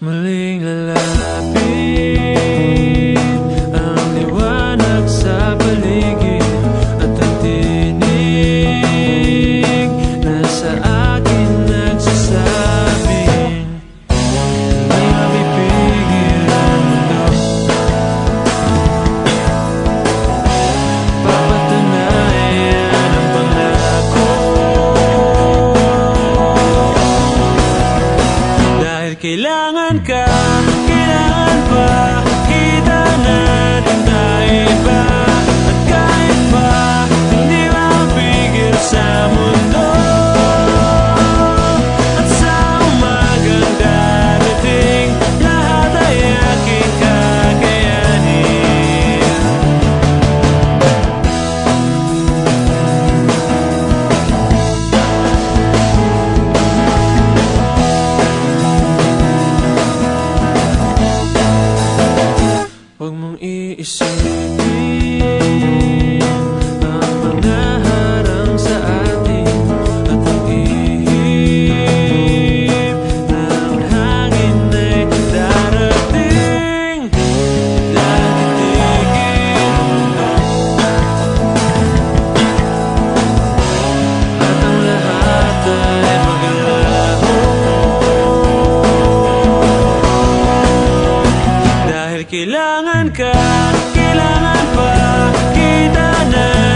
muling lalapit. kailangan ka. You're so kehilangan kan kehilangan apa? Kita nak